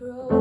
broke.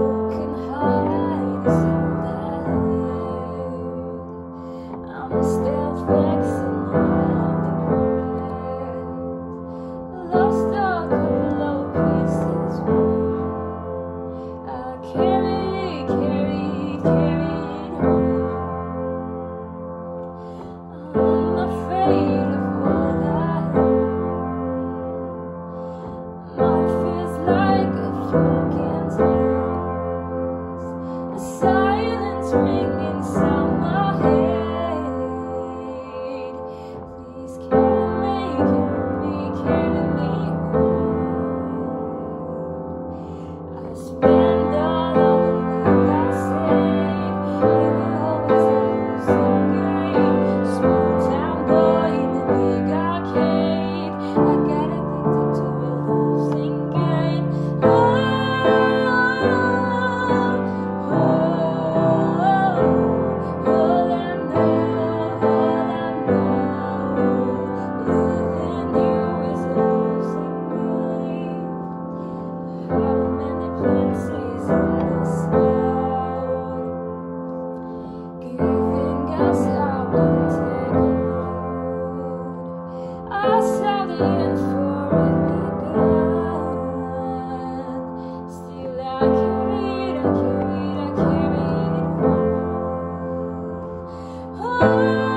Thank you.